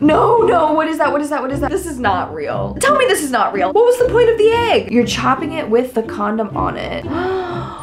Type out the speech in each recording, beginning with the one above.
No, no, what is that? What is that? What is that? This is not real. Tell me this is not real. What was the point of the egg? You're chopping it with the condom on it.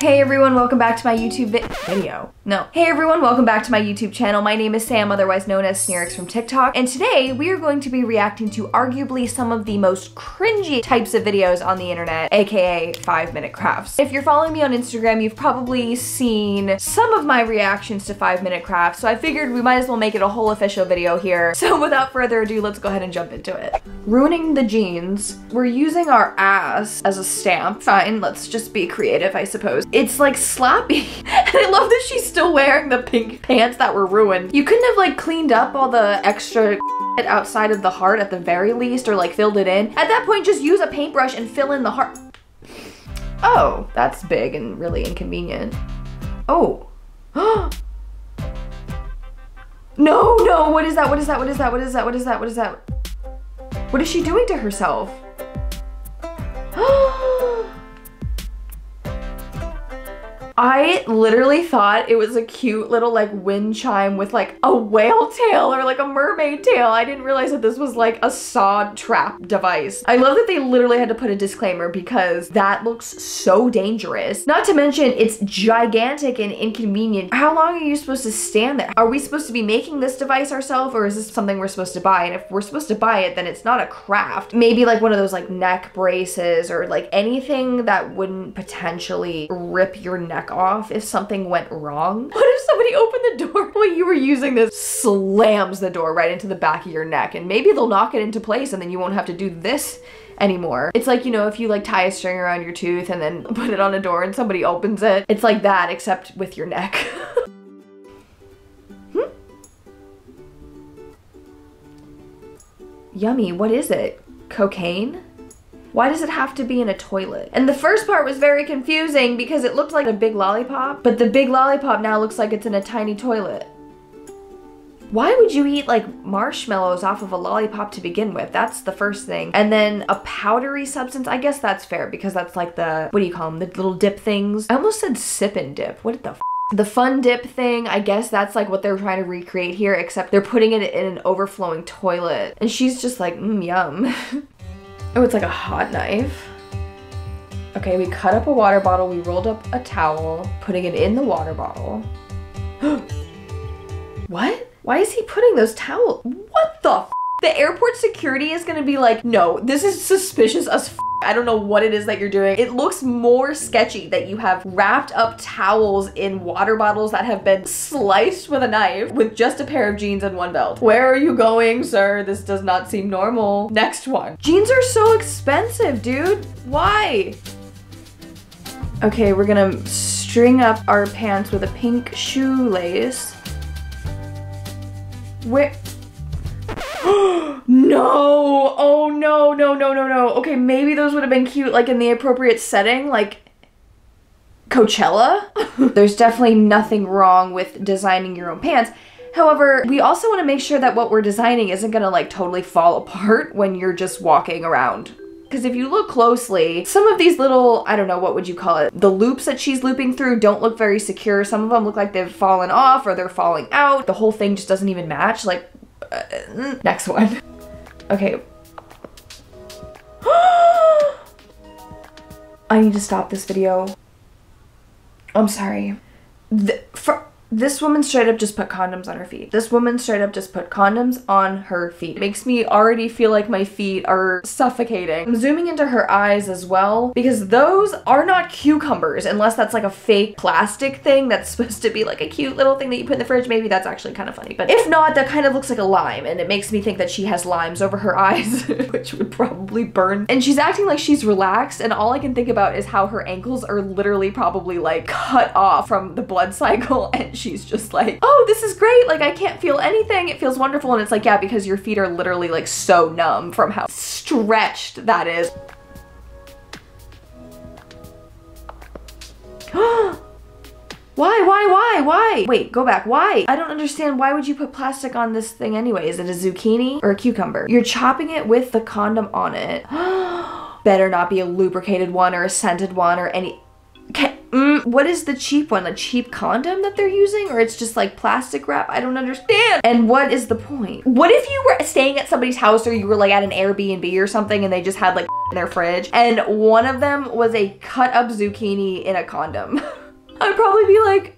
Hey everyone, welcome back to my YouTube vi video. No. Hey everyone, welcome back to my YouTube channel. My name is Sam, otherwise known as Snerixx from TikTok, and today we are going to be reacting to arguably some of the most cringy types of videos on the internet, aka 5 minute crafts. If you're following me on Instagram, you've probably seen some of my reactions to 5 minute crafts, so I figured we might as well make it a whole official video here. So without further ado, let's go ahead and jump into it. Ruining the jeans. We're using our ass as a stamp. Fine, let's just be creative, I suppose. It's like sloppy. and I love that she's still wearing the pink pants that were ruined. You couldn't have like cleaned up all the extra outside of the heart at the very least or like filled it in. At that point, just use a paintbrush and fill in the heart. Oh, that's big and really inconvenient. Oh. no, no, what is that? What is that? What is that? What is that? What is that? What is that? What is she doing to herself? Oh. I literally thought it was a cute little like wind chime with like a whale tail or like a mermaid tail. I didn't realize that this was like a sawed trap device. I love that they literally had to put a disclaimer because that looks so dangerous. Not to mention it's gigantic and inconvenient. How long are you supposed to stand there? Are we supposed to be making this device ourselves or is this something we're supposed to buy? And if we're supposed to buy it, then it's not a craft. Maybe like one of those like neck braces or like anything that wouldn't potentially rip your neck off if something went wrong? What if somebody opened the door while you were using this, slams the door right into the back of your neck, and maybe they'll knock it into place and then you won't have to do this anymore. It's like, you know, if you like tie a string around your tooth and then put it on a door and somebody opens it, it's like that except with your neck. hmm? Yummy, what is it? Cocaine? Why does it have to be in a toilet? And the first part was very confusing because it looked like a big lollipop, but the big lollipop now looks like it's in a tiny toilet. Why would you eat like marshmallows off of a lollipop to begin with? That's the first thing. And then a powdery substance, I guess that's fair because that's like the, what do you call them? The little dip things. I almost said sip and dip. What the the fun dip thing, I guess that's like what they're trying to recreate here, except they're putting it in an overflowing toilet. And she's just like, mm, yum. Oh, it's like a hot knife. Okay, we cut up a water bottle, we rolled up a towel, putting it in the water bottle. what? Why is he putting those towels? What the The airport security is gonna be like, no, this is suspicious as I don't know what it is that you're doing. It looks more sketchy that you have wrapped up towels in water bottles that have been sliced with a knife with just a pair of jeans and one belt. Where are you going, sir? This does not seem normal. Next one. Jeans are so expensive, dude. Why? Okay, we're gonna string up our pants with a pink shoelace. Where? no! No, no, no, no, no. Okay, maybe those would have been cute like in the appropriate setting, like Coachella. There's definitely nothing wrong with designing your own pants. However, we also want to make sure that what we're designing isn't gonna like totally fall apart when you're just walking around. Because if you look closely, some of these little, I don't know, what would you call it? The loops that she's looping through don't look very secure. Some of them look like they've fallen off or they're falling out. The whole thing just doesn't even match. Like, uh, next one. Okay. I need to stop this video. I'm sorry. This woman straight up just put condoms on her feet. This woman straight up just put condoms on her feet. It makes me already feel like my feet are suffocating. I'm zooming into her eyes as well because those are not cucumbers unless that's like a fake plastic thing that's supposed to be like a cute little thing that you put in the fridge. Maybe that's actually kind of funny. But if not, that kind of looks like a lime and it makes me think that she has limes over her eyes, which would probably burn. And she's acting like she's relaxed and all I can think about is how her ankles are literally probably like cut off from the blood cycle and she's just like, oh, this is great. Like, I can't feel anything. It feels wonderful. And it's like, yeah, because your feet are literally like so numb from how stretched that is. why, why, why, why? Wait, go back. Why? I don't understand. Why would you put plastic on this thing anyway? Is it a zucchini or a cucumber? You're chopping it with the condom on it. Better not be a lubricated one or a scented one or any Can, mm, what is the cheap one? A cheap condom that they're using? Or it's just like plastic wrap? I don't understand. And what is the point? What if you were staying at somebody's house or you were like at an Airbnb or something and they just had like in their fridge and one of them was a cut up zucchini in a condom? I'd probably be like,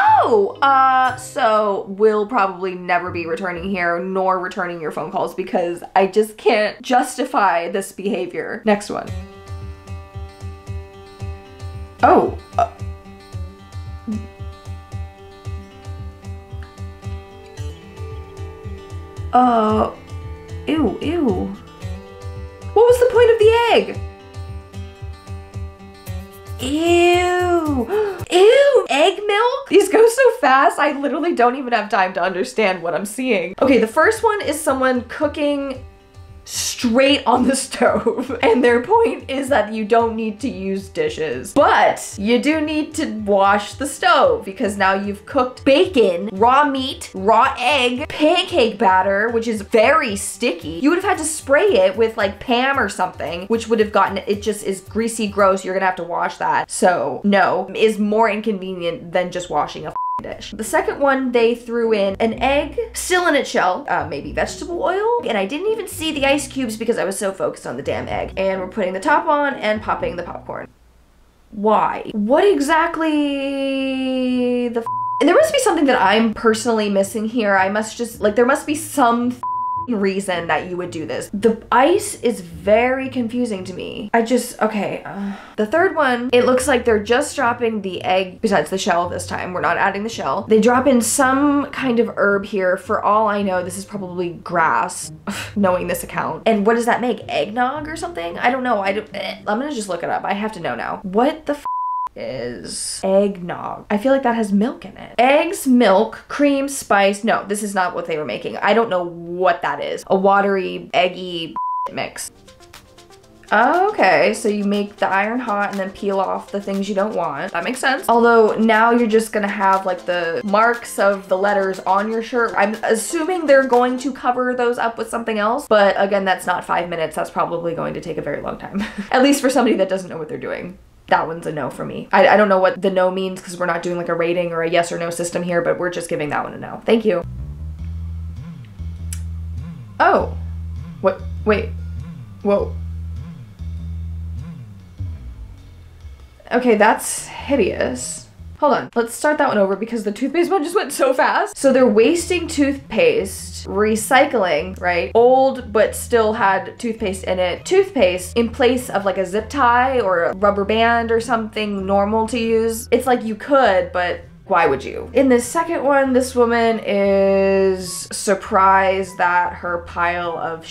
Oh, uh, so we'll probably never be returning here nor returning your phone calls because I just can't justify this behavior. Next one. Oh. Uh, uh, ew, ew. What was the point of the egg? Ew. Ew. Egg milk? These go so fast, I literally don't even have time to understand what I'm seeing. Okay, the first one is someone cooking straight on the stove. And their point is that you don't need to use dishes, but you do need to wash the stove because now you've cooked bacon, raw meat, raw egg, pancake batter, which is very sticky. You would have had to spray it with like Pam or something, which would have gotten, it just is greasy, gross. You're gonna have to wash that. So no, is more inconvenient than just washing a dish. The second one, they threw in an egg, still in its shell, uh, maybe vegetable oil, and I didn't even see the ice cubes because I was so focused on the damn egg. And we're putting the top on and popping the popcorn. Why? What exactly the and there must be something that I'm personally missing here. I must just, like, there must be some reason that you would do this. The ice is very confusing to me. I just, okay. Uh, the third one, it looks like they're just dropping the egg, besides the shell this time. We're not adding the shell. They drop in some kind of herb here. For all I know, this is probably grass, knowing this account. And what does that make? Eggnog or something? I don't know. I don't, eh. I'm gonna just look it up. I have to know now. What the is eggnog. I feel like that has milk in it. Eggs, milk, cream, spice. No, this is not what they were making. I don't know what that is. A watery, eggy mix. Okay, so you make the iron hot and then peel off the things you don't want. That makes sense. Although now you're just gonna have like the marks of the letters on your shirt. I'm assuming they're going to cover those up with something else. But again, that's not five minutes. That's probably going to take a very long time. At least for somebody that doesn't know what they're doing that one's a no for me. I, I don't know what the no means because we're not doing like a rating or a yes or no system here, but we're just giving that one a no. Thank you. Oh. What? Wait. Whoa. Okay, that's hideous. Hold on, let's start that one over because the toothpaste one just went so fast. So they're wasting toothpaste, recycling, right? Old, but still had toothpaste in it. Toothpaste in place of like a zip tie or a rubber band or something normal to use. It's like you could, but why would you? In the second one, this woman is surprised that her pile of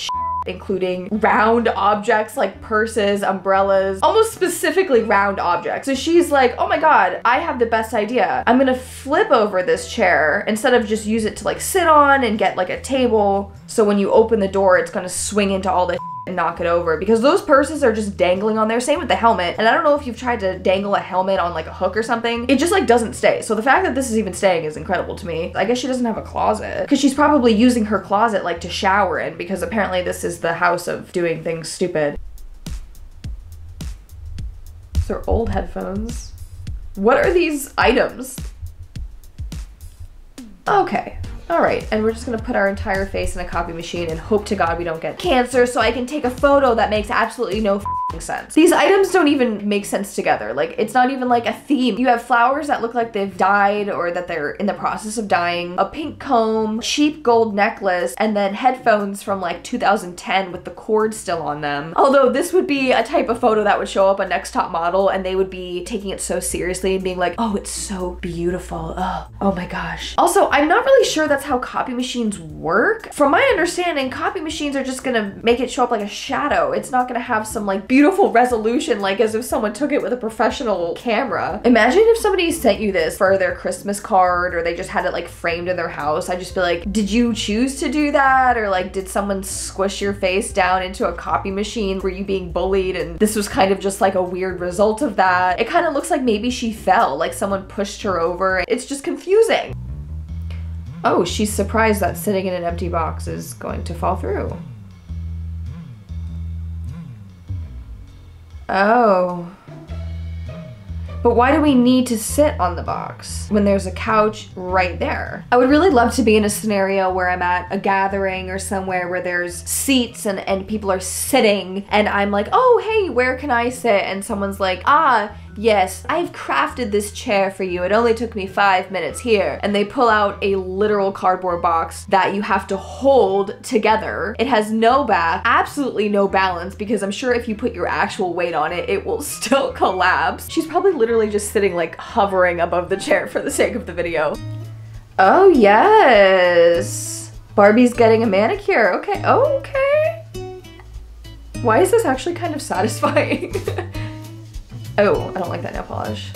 including round objects like purses, umbrellas, almost specifically round objects. So she's like, oh my god, I have the best idea. I'm gonna flip over this chair instead of just use it to like sit on and get like a table. So when you open the door, it's gonna swing into all the and knock it over because those purses are just dangling on there. Same with the helmet. And I don't know if you've tried to dangle a helmet on like a hook or something. It just like doesn't stay. So the fact that this is even staying is incredible to me. I guess she doesn't have a closet because she's probably using her closet like to shower in because apparently this is the house of doing things stupid. These are old headphones. What are these items? Okay, all right, and we're just gonna put our entire face in a copy machine and hope to God we don't get cancer so I can take a photo that makes absolutely no sense. These items don't even make sense together. Like, it's not even like a theme. You have flowers that look like they've died or that they're in the process of dying, a pink comb, cheap gold necklace, and then headphones from like 2010 with the cord still on them. Although this would be a type of photo that would show up on Next Top Model and they would be taking it so seriously and being like, oh, it's so beautiful. Oh, oh my gosh. Also, I'm not really sure that's how copy machines work. From my understanding, copy machines are just gonna make it show up like a shadow. It's not gonna have some like beautiful resolution like as if someone took it with a professional camera. Imagine if somebody sent you this for their Christmas card or they just had it like framed in their house. I'd just be like, did you choose to do that? Or like, did someone squish your face down into a copy machine? Were you being bullied? And this was kind of just like a weird result of that. It kind of looks like maybe she fell, like someone pushed her over. It's just confusing. Oh, she's surprised that sitting in an empty box is going to fall through. Oh. But why do we need to sit on the box when there's a couch right there? I would really love to be in a scenario where I'm at a gathering or somewhere where there's seats and, and people are sitting and I'm like, oh, hey, where can I sit? And someone's like, ah, Yes, I've crafted this chair for you. It only took me five minutes here. And they pull out a literal cardboard box that you have to hold together. It has no back, absolutely no balance because I'm sure if you put your actual weight on it, it will still collapse. She's probably literally just sitting like hovering above the chair for the sake of the video. Oh yes. Barbie's getting a manicure. Okay, okay. Why is this actually kind of satisfying? Oh, I don't like that nail polish.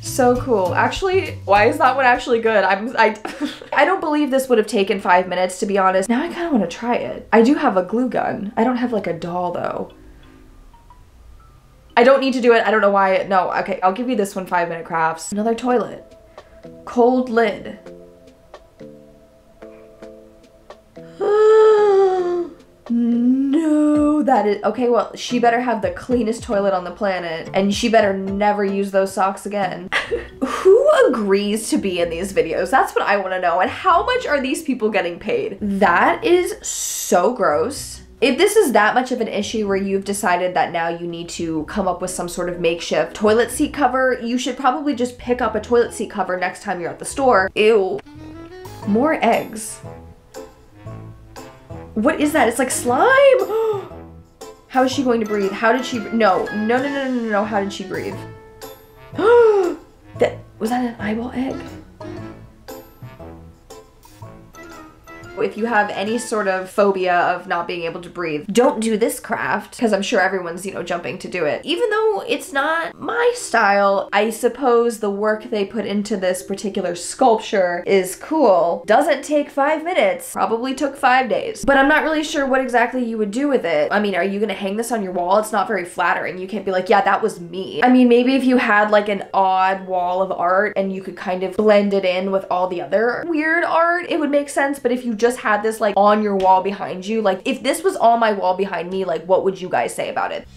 So cool. Actually, why is that one actually good? I'm I I don't believe this would have taken five minutes to be honest. Now I kind of want to try it. I do have a glue gun. I don't have like a doll though. I don't need to do it. I don't know why. No, okay, I'll give you this one five minute crafts. Another toilet. Cold lid. Hmm. No, that is okay. Well, she better have the cleanest toilet on the planet and she better never use those socks again. Who agrees to be in these videos? That's what I want to know. And how much are these people getting paid? That is so gross. If this is that much of an issue where you've decided that now you need to come up with some sort of makeshift toilet seat cover, you should probably just pick up a toilet seat cover next time you're at the store. Ew. More eggs. What is that? It's like slime. How is she going to breathe? How did she? No, no, no, no, no, no. How did she breathe? that was that an eyeball egg? If you have any sort of phobia of not being able to breathe, don't do this craft because I'm sure everyone's, you know, jumping to do it. Even though it's not my style, I suppose the work they put into this particular sculpture is cool. Doesn't take five minutes, probably took five days. But I'm not really sure what exactly you would do with it. I mean, are you gonna hang this on your wall? It's not very flattering. You can't be like, yeah, that was me. I mean, maybe if you had like an odd wall of art and you could kind of blend it in with all the other weird art, it would make sense. But if you just just had this like on your wall behind you, like if this was on my wall behind me, like what would you guys say about it?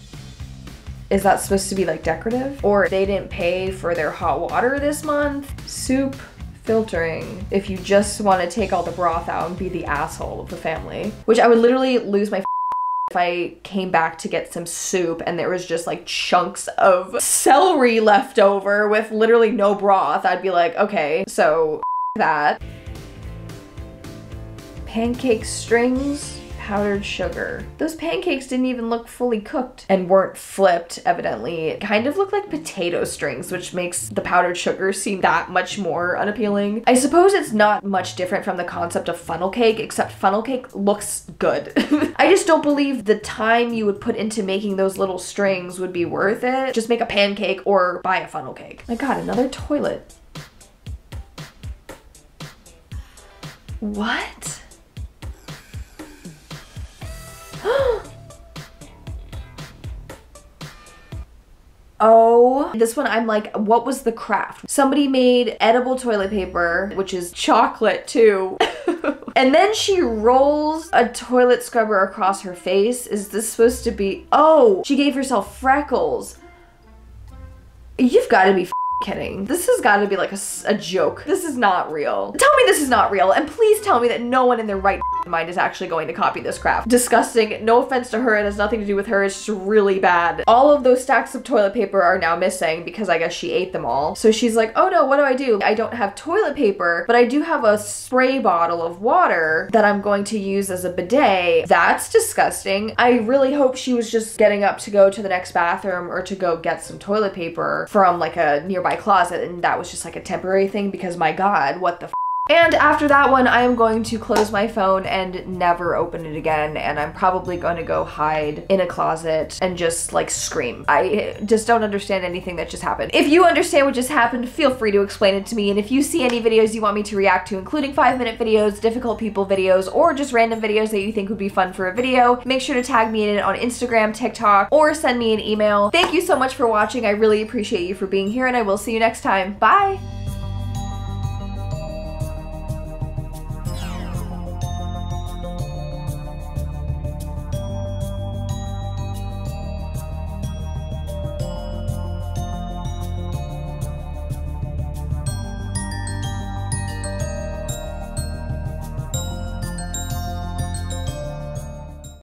Is that supposed to be like decorative? Or they didn't pay for their hot water this month? Soup filtering if you just want to take all the broth out and be the asshole of the family. Which I would literally lose my if I came back to get some soup and there was just like chunks of celery left over with literally no broth, I'd be like, okay, so that pancake strings, powdered sugar. Those pancakes didn't even look fully cooked and weren't flipped, evidently. It kind of looked like potato strings, which makes the powdered sugar seem that much more unappealing. I suppose it's not much different from the concept of funnel cake, except funnel cake looks good. I just don't believe the time you would put into making those little strings would be worth it. Just make a pancake or buy a funnel cake. My god, another toilet. What? Oh, this one I'm like, what was the craft? Somebody made edible toilet paper, which is chocolate too. and then she rolls a toilet scrubber across her face. Is this supposed to be, oh, she gave herself freckles. You've got to be kidding. This has got to be like a, a joke. This is not real. Tell me this is not real, and please tell me that no one in their right mind is actually going to copy this craft. Disgusting. No offense to her. It has nothing to do with her. It's just really bad. All of those stacks of toilet paper are now missing because I guess she ate them all. So she's like, oh no, what do I do? I don't have toilet paper, but I do have a spray bottle of water that I'm going to use as a bidet. That's disgusting. I really hope she was just getting up to go to the next bathroom or to go get some toilet paper from like a nearby closet and that was just like a temporary thing because my god, what the and after that one, I am going to close my phone and never open it again. And I'm probably going to go hide in a closet and just like scream. I just don't understand anything that just happened. If you understand what just happened, feel free to explain it to me. And if you see any videos you want me to react to, including five minute videos, difficult people videos, or just random videos that you think would be fun for a video, make sure to tag me in it on Instagram, TikTok, or send me an email. Thank you so much for watching. I really appreciate you for being here and I will see you next time. Bye!